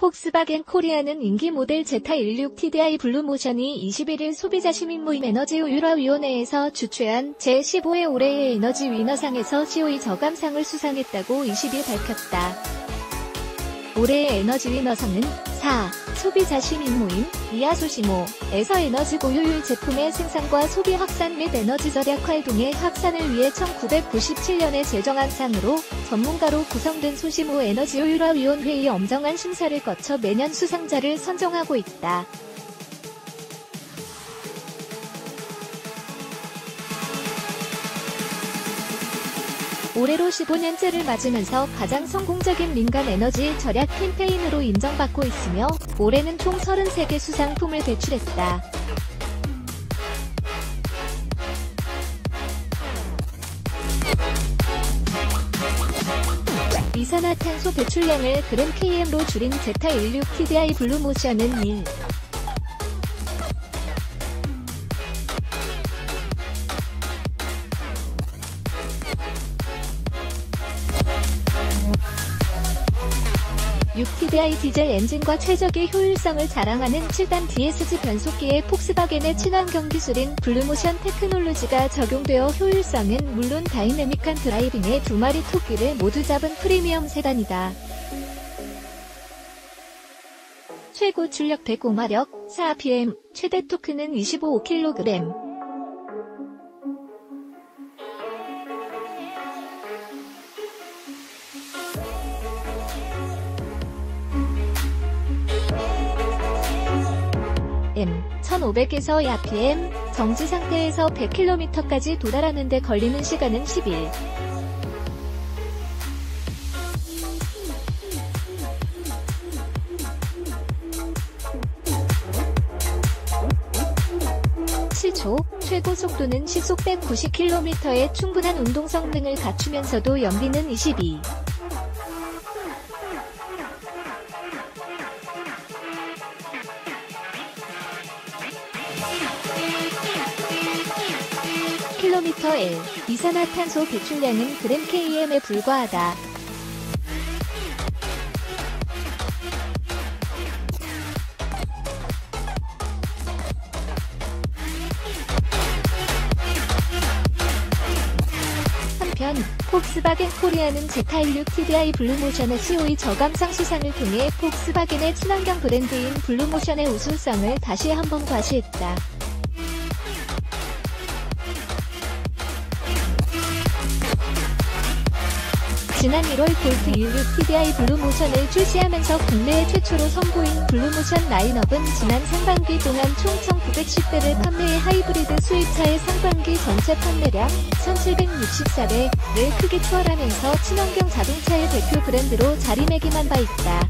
폭스바겐 코리아는 인기 모델 제타 16 TDI 블루모션이 21일 소비자 시민 모임 에너지 유라위원회에서 주최한 제15회 올해의 에너지 위너상에서 CO2 저감상을 수상했다고 20일 밝혔다. 올해의 에너지 위너상은 4. 소비자 시민 모임, 이하소시모에서 에너지 고효율 제품의 생산과 소비 확산 및 에너지 절약 활동의 확산을 위해 1997년에 제정한 상으로 전문가로 구성된 소시모 에너지 효율화위원회의 엄정한 심사를 거쳐 매년 수상자를 선정하고 있다. 올해로 15년째를 맞으면서 가장 성공적인 민간 에너지 절약 캠페인으로 인정받고 있으며 올해는 총 33개 수상품을 배출했다. 이산화탄소 배출량을 그램 KM로 줄인 제타 16 TDI 블루모션은 1.6 TDI 디젤 엔진과 최적의 효율성을 자랑하는 7단 DSG 변속기에 폭스바겐의 친환경 기술인 블루모션 테크놀로지가 적용되어 효율성은 물론 다이내믹한 드라이빙의 두 마리 토끼를 모두 잡은 프리미엄 세단이다. 최고 출력 105마력, 4pm, 최대 토크는 25kg. M 1500에서 야pm 정지 상태에서 100km까지 도달하는데 걸리는 시간은 10일. 초 최고 속도는 시속 190km의 충분한 운동 성능을 갖추면서도 연비는 22. L 이산화탄소 배출량은 그램 KM에 불과하다. 한편 폭스바겐 코리아는 제타16 TDI 블루모션의 CO2 저감상 수상을 통해 폭스바겐의 친환경 브랜드인 블루모션의 우수성을 다시 한번 과시했다. 지난 1월 골프 16 TDI 블루모션을 출시하면서 국내에 최초로 선보인 블루모션 라인업은 지난 상반기 동안 총 1910대를 판매해 하이브리드 수입차의 상반기 전체 판매량 1764대를 크게 추월하면서 친환경 자동차의 대표 브랜드로 자리매김한 바 있다.